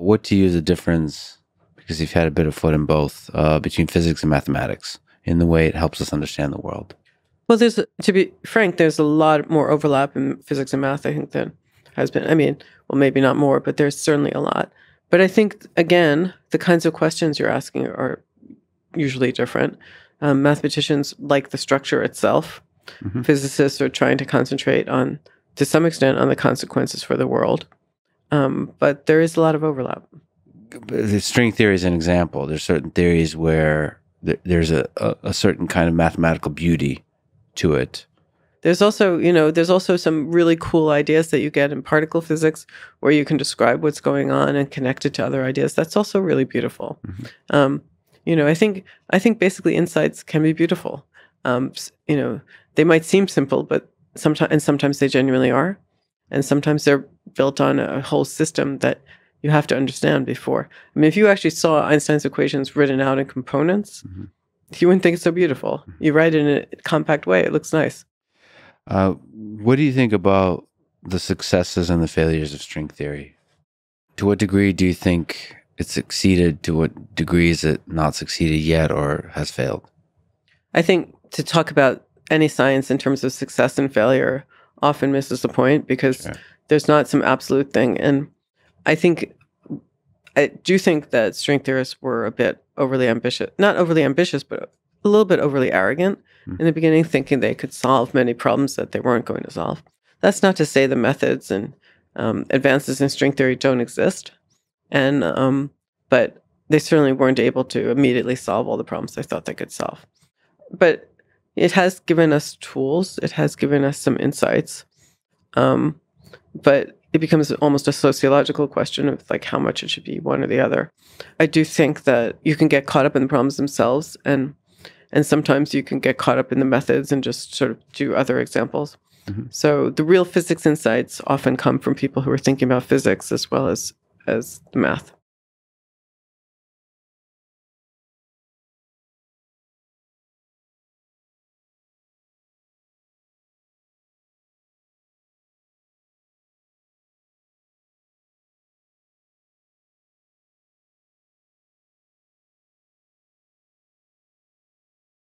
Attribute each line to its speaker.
Speaker 1: What to you is the difference, because you've had a bit of foot in both, uh, between physics and mathematics in the way it helps us understand the world?
Speaker 2: Well, there's to be frank, there's a lot more overlap in physics and math. I think than has been. I mean, well, maybe not more, but there's certainly a lot. But I think again, the kinds of questions you're asking are usually different. Um, mathematicians like the structure itself. Mm-hmm. Physicists are trying to concentrate on, to some extent, on the consequences for the world. Um, but there is a lot of overlap.
Speaker 1: The string theory is an example. There's certain theories where there's a, a, a certain kind of mathematical beauty to it.
Speaker 2: There's also, you know, there's also some really cool ideas that you get in particle physics where you can describe what's going on and connect it to other ideas. That's also really beautiful. Mm-hmm. Um, you know, I think I think basically insights can be beautiful. Um, you know, they might seem simple, but sometimes and sometimes they genuinely are, and sometimes they're built on a whole system that you have to understand before. I mean, if you actually saw Einstein's equations written out in components, mm-hmm. you wouldn't think it's so beautiful. Mm-hmm. You write it in a compact way; it looks nice.
Speaker 1: Uh, what do you think about the successes and the failures of string theory? To what degree do you think it's succeeded? To what degree is it not succeeded yet or has failed?
Speaker 2: I think to talk about any science in terms of success and failure often misses the point because sure. There's not some absolute thing. And I think, I do think that string theorists were a bit overly ambitious, not overly ambitious, but a little bit overly arrogant mm-hmm. in the beginning, thinking they could solve many problems that they weren't going to solve. That's not to say the methods and um, advances in string theory don't exist, and um, but they certainly weren't able to immediately solve all the problems they thought they could solve. But it has given us tools. It has given us some insights. Um, but it becomes almost a sociological question of like how much it should be one or the other. I do think that you can get caught up in the problems themselves and and sometimes you can get caught up in the methods and just sort of do other examples. Mm-hmm. So the real physics insights often come from people who are thinking about physics as well as as the math.